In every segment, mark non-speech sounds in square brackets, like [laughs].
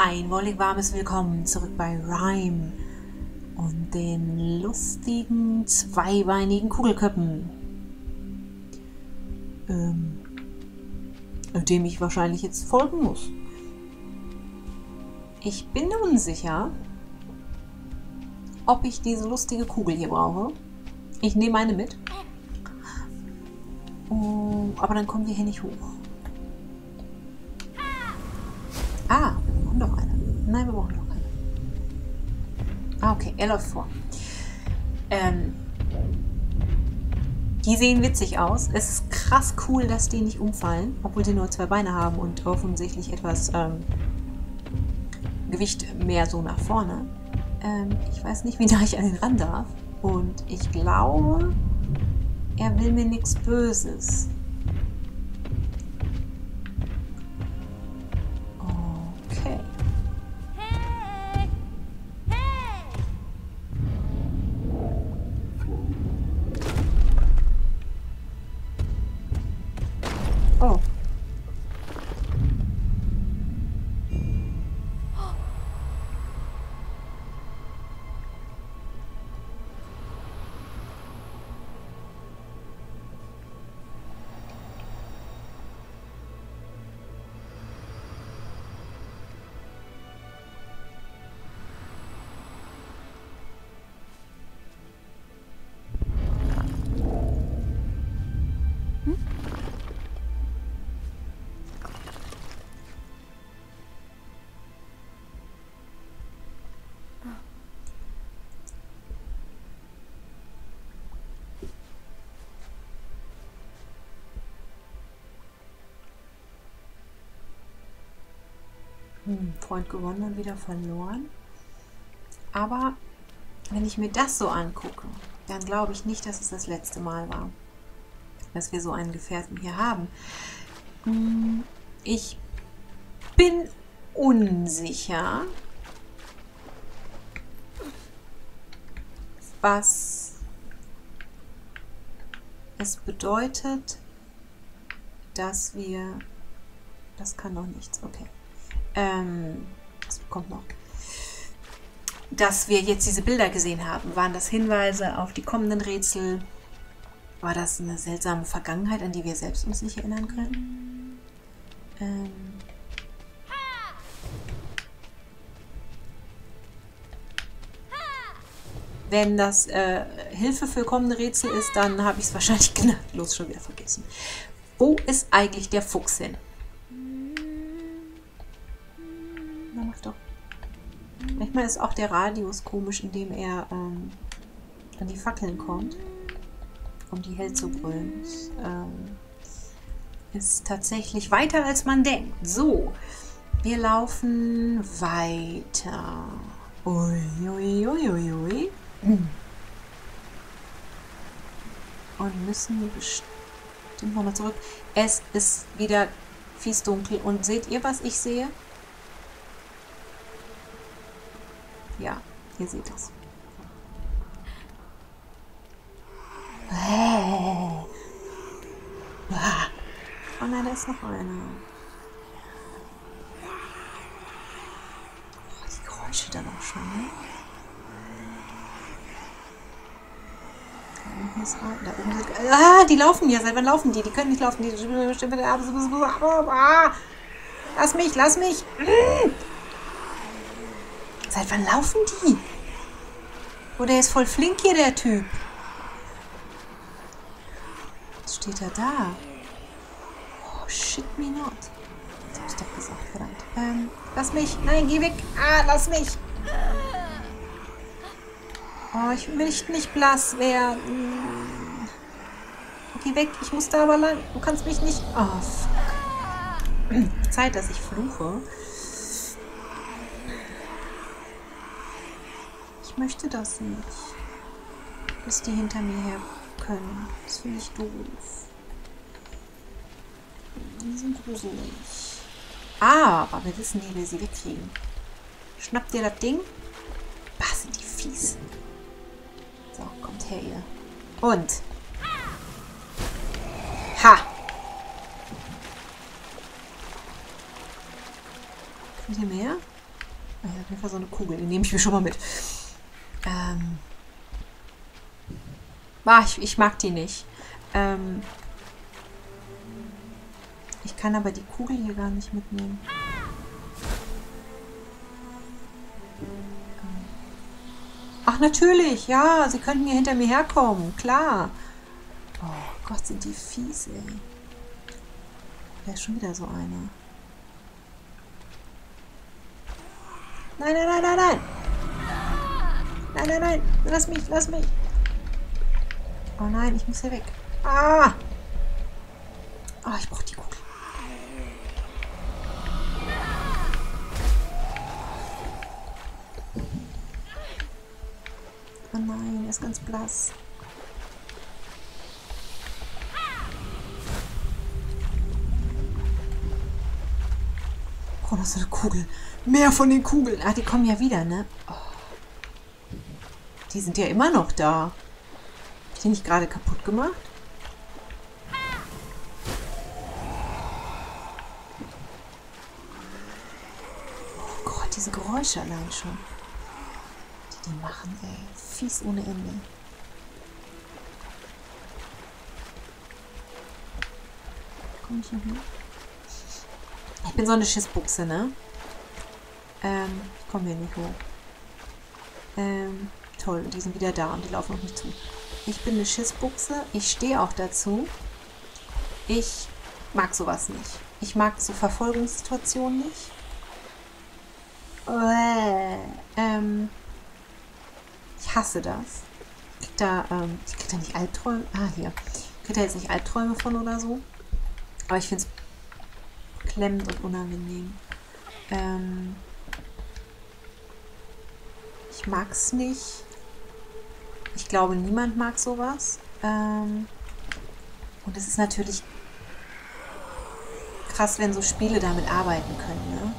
Ein wollig warmes Willkommen zurück bei Rhyme und den lustigen zweibeinigen Kugelköppen. Ähm, dem ich wahrscheinlich jetzt folgen muss. Ich bin unsicher, ob ich diese lustige Kugel hier brauche. Ich nehme eine mit. Oh, aber dann kommen wir hier nicht hoch. Er läuft vor. Ähm, die sehen witzig aus. Es ist krass cool, dass die nicht umfallen, obwohl sie nur zwei Beine haben und offensichtlich etwas ähm, Gewicht mehr so nach vorne. Ähm, ich weiß nicht, wie nah ich an den ran darf. Und ich glaube, er will mir nichts Böses. Hm, Freund gewonnen und wieder verloren. Aber wenn ich mir das so angucke, dann glaube ich nicht, dass es das letzte Mal war, dass wir so einen Gefährten hier haben. Hm, Ich bin unsicher, was es bedeutet, dass wir... Das kann doch nichts, okay. Ähm, was kommt noch? Dass wir jetzt diese Bilder gesehen haben. Waren das Hinweise auf die kommenden Rätsel? War das eine seltsame Vergangenheit, an die wir selbst uns nicht erinnern können? Ähm, wenn das äh, Hilfe für kommende Rätsel ist, dann habe ich es wahrscheinlich [laughs] gnadenlos schon wieder vergessen. Wo ist eigentlich der Fuchs hin? Na, mach doch. Manchmal ist auch der Radius komisch, indem er ähm, an die Fackeln kommt, um die hell zu brüllen. Ähm, ist tatsächlich weiter, als man denkt. So, wir laufen weiter. Uiuiuiui. Ui, ui, ui. Und müssen bestimmt nochmal zurück. Es ist wieder fies dunkel. Und seht ihr, was ich sehe? Ja, ihr seht es. Oh nein, da ist noch einer. Oh, die Geräusche dann auch schon, ne? Ah, die laufen ja. Seit wann laufen die? Die können nicht laufen. Die ah, Lass mich, lass mich. Seit wann laufen die? Oh, der ist voll flink hier, der Typ. Was steht er da? Oh, shit me not. Das hab ich doch gesagt, verdammt. Ähm, lass mich. Nein, geh weg. Ah, lass mich. Oh, ich möchte nicht blass werden. Geh weg, ich muss da aber lang. Du kannst mich nicht... Oh, fuck. [clears throat] Zeit, dass ich fluche. Möchte das nicht. Dass die hinter mir her können. Das finde ich doof. Die sind gruselig. Ah, aber wir wissen, wie wir sie wegkriegen. Schnappt ihr das Ding? Bah, sind die fies. So, kommt her, ihr. Und. Ha! Könnt ihr mehr? Ah, ja, auf jeden Fall so eine Kugel. Die nehme ich mir schon mal mit. Ähm. Ah, ich, ich mag die nicht. Ähm. Ich kann aber die Kugel hier gar nicht mitnehmen. Ach, natürlich. Ja, sie könnten hier hinter mir herkommen. Klar. Oh Gott, sind die fies, ey. Da ist schon wieder so einer. Nein, nein, nein, nein, nein. Nein, nein, nein. Lass mich, lass mich. Oh nein, ich muss hier weg. Ah! Ah, ich brauche die Kugel. Oh nein, er ist ganz blass. Oh, das ist eine Kugel. Mehr von den Kugeln. Ah, die kommen ja wieder, ne? Die sind ja immer noch da. Hab ich die nicht gerade kaputt gemacht? Oh Gott, diese Geräusche allein schon. Die die machen, ey. Fies ohne Ende. Komm ich hier hin? Ich bin so eine Schissbuchse, ne? Ähm, ich komme hier nicht hoch. Ähm, toll, die sind wieder da und die laufen auf mich zu. Ich bin eine Schissbuchse. Ich stehe auch dazu. Ich mag sowas nicht. Ich mag so Verfolgungssituationen nicht. Äh, ähm, ich hasse das. Ich krieg da, ähm, ich krieg da nicht Albträume. Ah, hier. Ich krieg da jetzt nicht Albträume von oder so. Aber ich finde es beklemmend und unangenehm. Ähm, ich mag's nicht. Glaube, niemand mag sowas. Ähm, und es ist natürlich krass, wenn so Spiele damit arbeiten können. Ne?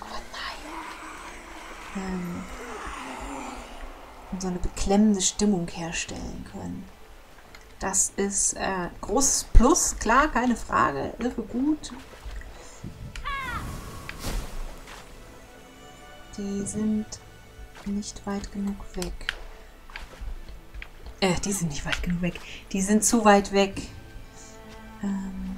Oh nein. Ähm, und so eine beklemmende Stimmung herstellen können. Das ist äh, großes Plus, klar, keine Frage, irre gut. Die sind nicht weit genug weg. Äh, die sind nicht weit genug weg. Die sind zu weit weg. Ähm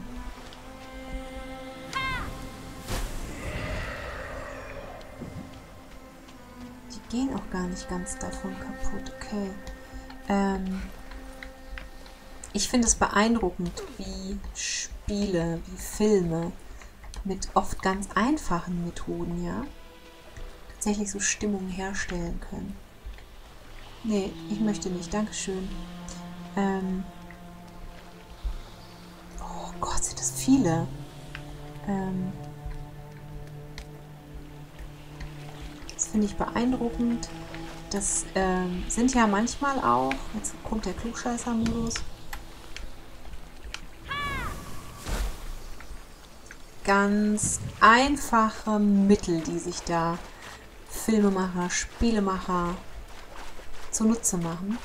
die gehen auch gar nicht ganz davon kaputt. Okay. Ähm ich finde es beeindruckend, wie Spiele, wie Filme mit oft ganz einfachen Methoden, ja, tatsächlich so Stimmung herstellen können. Nee, ich möchte nicht. Dankeschön. Ähm oh Gott, sind das viele. Ähm das finde ich beeindruckend. Das ähm, sind ja manchmal auch, jetzt kommt der Klugscheißer-Modus, ganz einfache Mittel, die sich da Filmemacher, Spielemacher zunutze machen,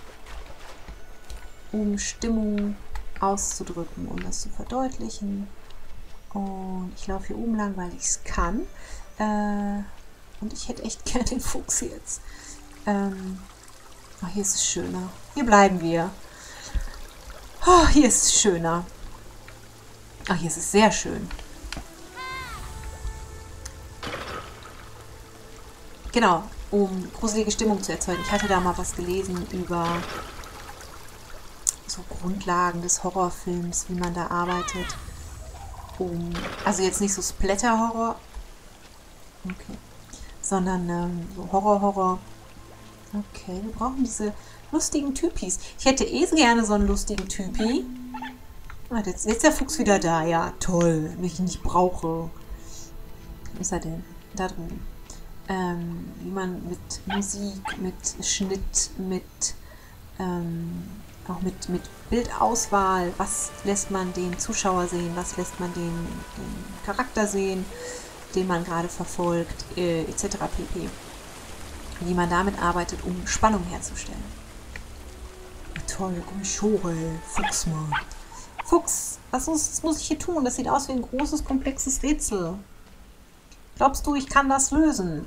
um Stimmung auszudrücken, um das zu verdeutlichen. Und ich laufe hier oben lang, weil ich es kann. Äh, und ich hätte echt [laughs] gerne den Fuchs jetzt. Ähm, oh, hier ist es schöner. Hier bleiben wir. Oh, hier ist es schöner. Ach, hier ist es sehr schön. Genau, um gruselige Stimmung zu erzeugen. Ich hatte da mal was gelesen über so Grundlagen des Horrorfilms, wie man da arbeitet. Um, also jetzt nicht so Splatter-Horror, okay, sondern ähm, so Horror-Horror. Okay, wir brauchen diese lustigen Typis. Ich hätte eh gerne so einen lustigen Typi. Ah, jetzt, jetzt ist der Fuchs wieder da. Ja, toll, wenn ich ihn nicht brauche. Wo ist er denn? Da drüben ähm, wie man mit Musik, mit Schnitt, mit ähm, auch mit, mit Bildauswahl, was lässt man den Zuschauer sehen, was lässt man den, den Charakter sehen, den man gerade verfolgt, äh, etc. pp. Wie man damit arbeitet, um Spannung herzustellen. Toll, Gummischore, Fuchsmann. Fuchs, was muss, was muss ich hier tun? Das sieht aus wie ein großes, komplexes Rätsel. Glaubst du, ich kann das lösen?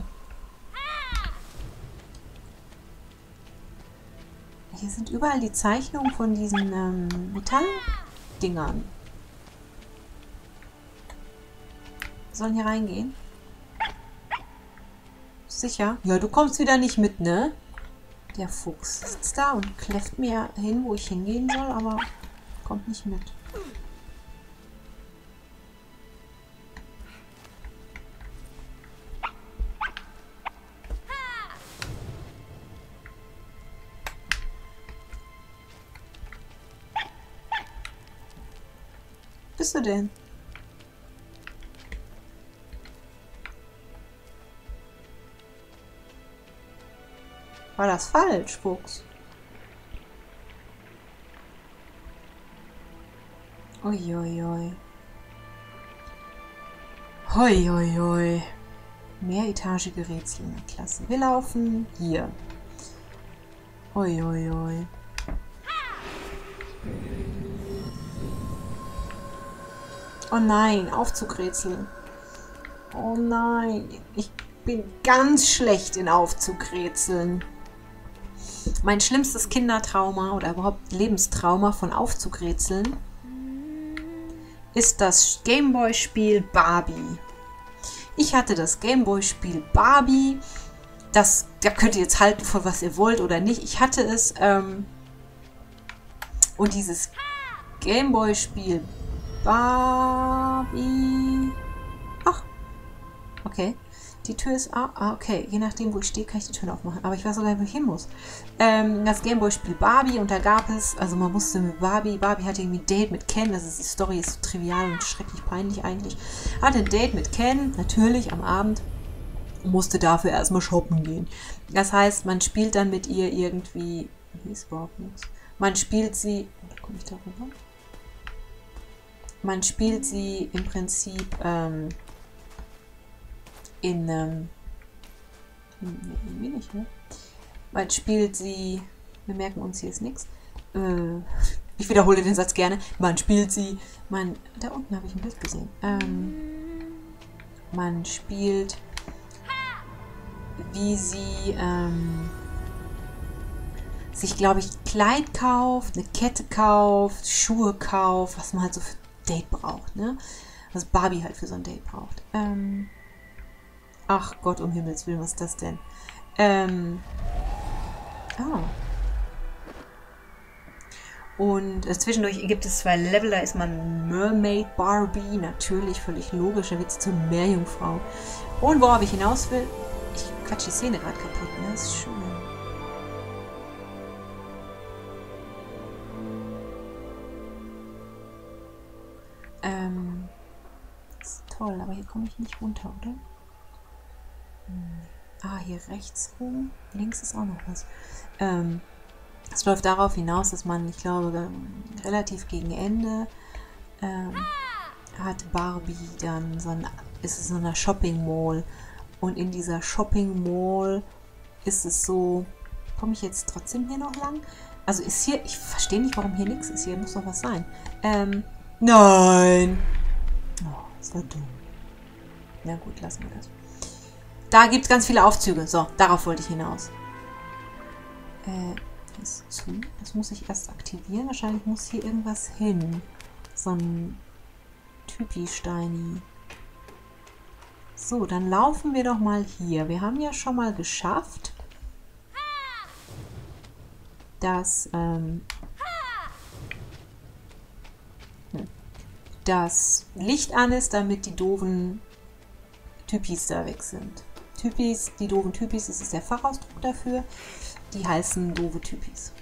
Hier sind überall die Zeichnungen von diesen ähm, Metalldingern. Sollen hier reingehen? Sicher? Ja, du kommst wieder nicht mit, ne? Der Fuchs sitzt da und kläfft mir hin, wo ich hingehen soll, aber kommt nicht mit. Bist du denn? War das falsch, Fuchs? Uiuiui. Hoi, hoi, hoi. Mehretagige Rätsel. Klasse. Wir laufen hier. Hoi, hoi, hoi. Oh nein, Aufzugrätsel. Oh nein, ich bin ganz schlecht in Aufzugrätseln. Mein schlimmstes Kindertrauma oder überhaupt Lebenstrauma von Aufzugrätseln ist das Gameboy-Spiel Barbie. Ich hatte das Gameboy-Spiel Barbie. Das, da könnt ihr jetzt halten, von was ihr wollt oder nicht. Ich hatte es. Ähm, und dieses Gameboy-Spiel Barbie. Ach. Okay. Die Tür ist... Ah, ah, okay. Je nachdem, wo ich stehe, kann ich die Tür aufmachen. Aber ich weiß sogar, wo ich hin muss. Ähm, das Gameboy-Spiel Barbie und da gab es... Also man musste mit Barbie... Barbie hatte irgendwie ein Date mit Ken. Das ist, die Story ist so trivial und schrecklich peinlich eigentlich. Hatte ein Date mit Ken. Natürlich am Abend. Musste dafür erstmal shoppen gehen. Das heißt, man spielt dann mit ihr irgendwie... Hier ist überhaupt nichts. Man spielt sie... Komme ich da rüber? Man spielt sie im Prinzip ähm, in, ähm, wie nicht, ne? Man spielt sie, wir merken uns, hier ist nichts. Äh, ich wiederhole den Satz gerne. Man spielt sie, man, da unten habe ich ein Bild gesehen. Ähm, man spielt, wie sie, ähm, sich, glaube ich, Kleid kauft, eine Kette kauft, Schuhe kauft, was man halt so für Date braucht, ne? Was Barbie halt für so ein Date braucht. Ähm, ach Gott, um Himmels Willen, was ist das denn? Ähm, ah. Und äh, zwischendurch gibt es zwei Level, da ist man Mermaid Barbie, natürlich, völlig logisch, da wird sie zur Meerjungfrau. Und worauf ich hinaus will, ich quatsch die Szene gerade kaputt, ne? Das ist schön. Toll, aber hier komme ich nicht runter, oder? Hm. Ah, hier rechts rum. Links ist auch noch was. Ähm, es läuft darauf hinaus, dass man, ich glaube, relativ gegen Ende ähm, hat Barbie dann so ein, ist es so eine Shopping Mall. Und in dieser Shopping Mall ist es so, komme ich jetzt trotzdem hier noch lang? Also ist hier, ich verstehe nicht, warum hier nichts ist. Hier muss doch was sein. Ähm, Nein. Oh, das war dumm. Na gut, lassen wir das. Da gibt es ganz viele Aufzüge. So, darauf wollte ich hinaus. Äh, ist zu. Das muss ich erst aktivieren. Wahrscheinlich muss hier irgendwas hin. So ein Typi-Steini. So, dann laufen wir doch mal hier. Wir haben ja schon mal geschafft, dass ähm, das Licht an ist, damit die doofen Typis da weg sind. Typis, die doofen Typis, das ist der Fachausdruck dafür. Die heißen doofe Typis.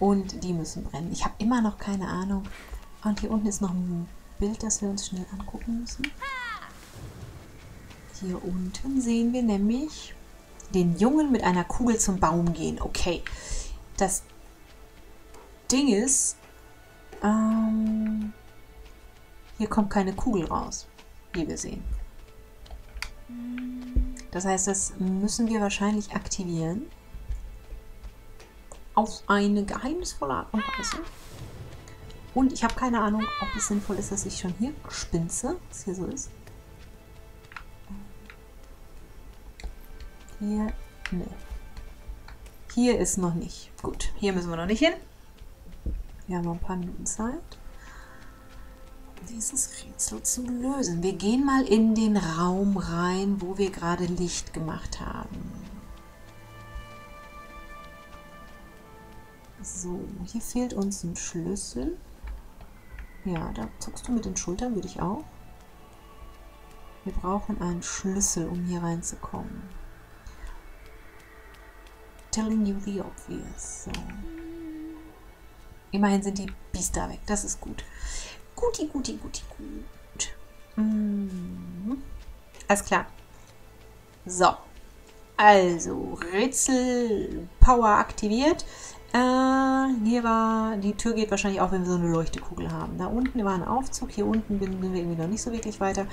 Und die müssen brennen. Ich habe immer noch keine Ahnung. Und hier unten ist noch ein Bild, das wir uns schnell angucken müssen. Hier unten sehen wir nämlich den Jungen mit einer Kugel zum Baum gehen. Okay, das Ding ist, ähm, hier kommt keine Kugel raus, wie wir sehen. Das heißt, das müssen wir wahrscheinlich aktivieren. Auf eine geheimnisvolle Art und Weise. Und ich habe keine Ahnung, ob es sinnvoll ist, dass ich schon hier spinze, was hier so ist. Hier, nee. Hier ist noch nicht. Gut, hier müssen wir noch nicht hin. Wir haben noch ein paar Minuten Zeit, dieses Rätsel zu lösen. Wir gehen mal in den Raum rein, wo wir gerade Licht gemacht haben. So, hier fehlt uns ein Schlüssel. Ja, da zuckst du mit den Schultern, würde ich auch. Wir brauchen einen Schlüssel, um hier reinzukommen. Telling you the obvious. So. Immerhin sind die Biester weg. Das ist gut. Guti, guti, guti, gut. Mhm. Alles klar. So. Also, Rätsel Power aktiviert. Äh, hier war, die Tür geht wahrscheinlich auch, wenn wir so eine Leuchtekugel haben. Da unten war ein Aufzug, hier unten sind wir irgendwie noch nicht so wirklich weiter.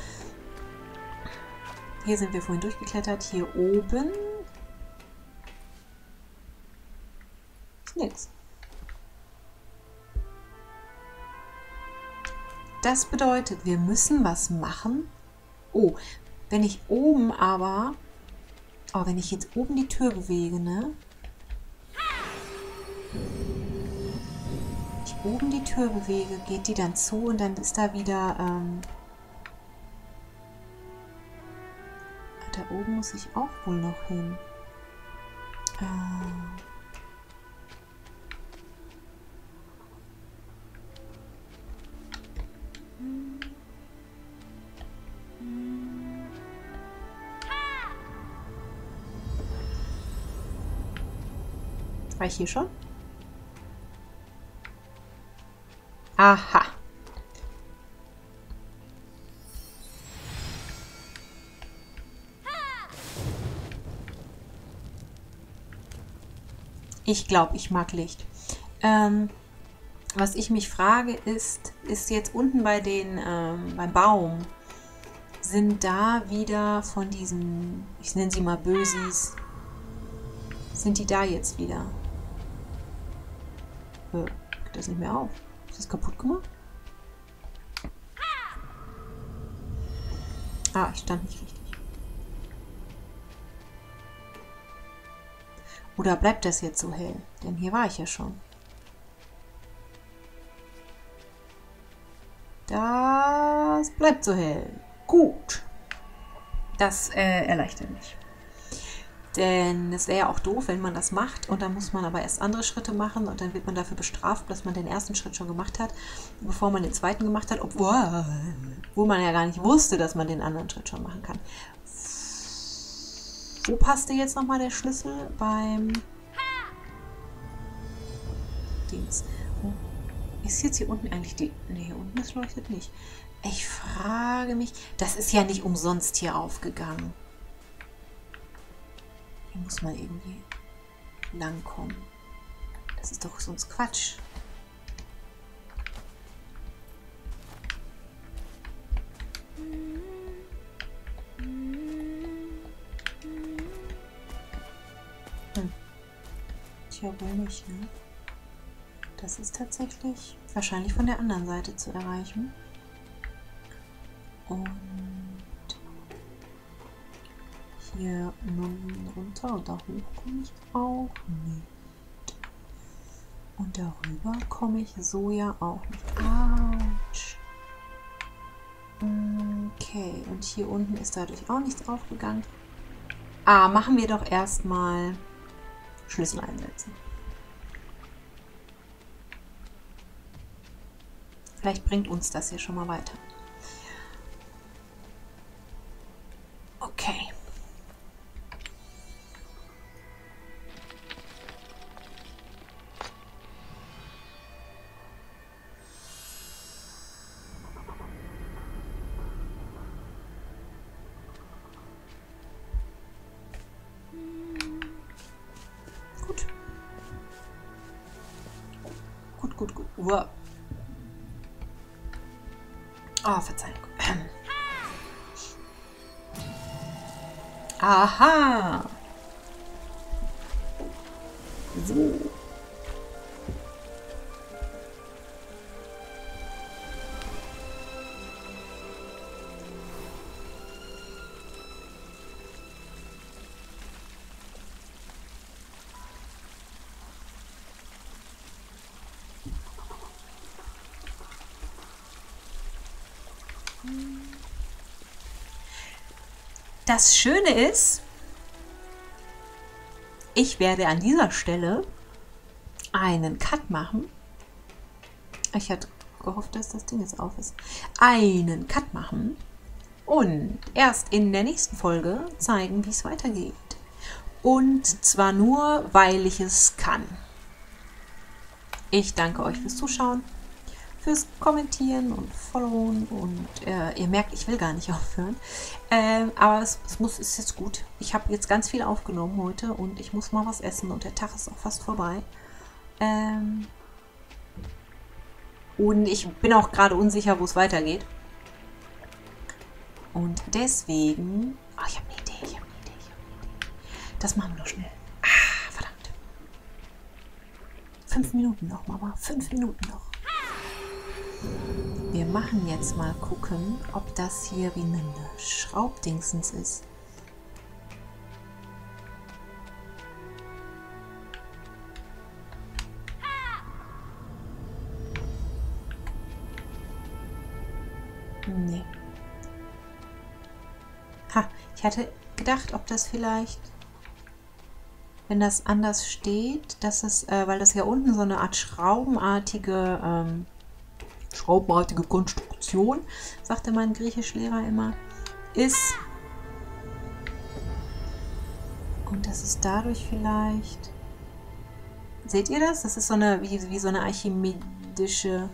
Hier sind wir vorhin durchgeklettert, hier oben ist nichts. Das bedeutet, wir müssen was machen. Oh, wenn ich oben aber, oh, wenn ich jetzt oben die Tür bewege, ne? Ich oben die Tür bewege, geht die dann zu und dann ist da wieder, ähm, da oben muss ich auch wohl noch hin. Äh, War ich hier schon? Aha. Ich glaube, ich mag Licht. Ähm, was ich mich frage, ist, ist jetzt unten bei den, ähm, beim Baum, sind da wieder von diesen, ich nenne sie mal Bösis, sind die da jetzt wieder? Äh, geht das nicht mehr auf? Ist das kaputt gemacht? Ah, ich stand nicht richtig. Oder bleibt das jetzt so hell? Denn hier war ich ja schon. Das bleibt so hell. Gut. Das äh, erleichtert mich. Denn es wäre ja auch doof, wenn man das macht und dann muss man aber erst andere Schritte machen und dann wird man dafür bestraft, dass man den ersten Schritt schon gemacht hat, bevor man den zweiten gemacht hat, obwohl wo man ja gar nicht wusste, dass man den anderen Schritt schon machen kann. Wo passte jetzt nochmal der Schlüssel? Beim Dings. Ist jetzt hier unten eigentlich die... Ne, hier unten das leuchtet nicht. Ich frage mich... Das ist ja nicht umsonst hier aufgegangen. Hier muss man irgendwie langkommen. Das ist doch sonst Quatsch. Hm. Tja, wohl nicht, ne? Das ist tatsächlich wahrscheinlich von der anderen Seite zu erreichen. Und hier runter und da hoch komme ich auch nicht. Und darüber komme ich so ja auch nicht. Autsch. Okay, und hier unten ist dadurch auch nichts aufgegangen. Ah, machen wir doch erstmal Schlüssel einsetzen. Vielleicht bringt uns das hier schon mal weiter. Aha. So. Das Schöne ist, ich werde an dieser Stelle einen Cut machen. Ich hatte gehofft, dass das Ding jetzt auf ist. Einen Cut machen und erst in der nächsten Folge zeigen, wie es weitergeht. Und zwar nur, weil ich es kann. Ich danke euch fürs Zuschauen, fürs Kommentieren und Followen und äh, ihr merkt, ich will gar nicht [laughs] aufhören. Ähm, aber es, es, muss, ist jetzt gut. Ich habe jetzt ganz viel aufgenommen heute und ich muss mal was essen und der Tag ist auch fast vorbei. Ähm, und ich bin auch gerade unsicher, wo es weitergeht. Und deswegen... Oh, ich habe eine Idee, ich habe eine Idee, ich habe eine Idee. Das machen wir doch schnell. Ah, verdammt. Fünf Minuten noch, Mama. Fünf Minuten noch. Wir machen jetzt mal gucken, ob das hier wie eine Schraubdingsens ist. Nee. Ha, ich hatte gedacht, ob das vielleicht, wenn das anders steht, dass es, äh, weil das ja unten so eine Art schraubenartige, ähm, schraubenartige Konstruktion, sagte mein Griechischlehrer immer, ist. Und das ist dadurch vielleicht. Seht ihr das? Das ist so eine, wie, wie so eine archimedische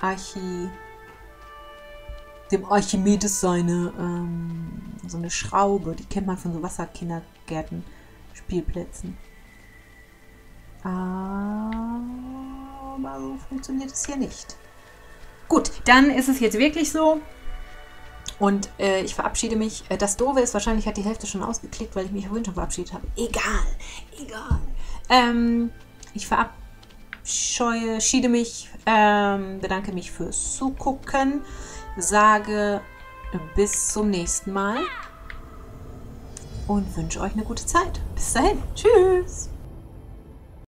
Archi dem Archimedes seine ähm, so eine Schraube, die kennt man von so Wasserkindergärten, Spielplätzen. Aber so funktioniert es hier nicht. Gut, dann ist es jetzt wirklich so. Und äh, ich verabschiede mich. Äh, das Doofe ist, wahrscheinlich hat die Hälfte schon ausgeklickt, weil ich mich vorhin schon verabschiedet habe. Egal, egal. Ähm, ich verabscheue, mich, ähm, bedanke mich fürs Zugucken sage bis zum nächsten Mal und wünsche euch eine gute Zeit. Bis dahin. Tschüss.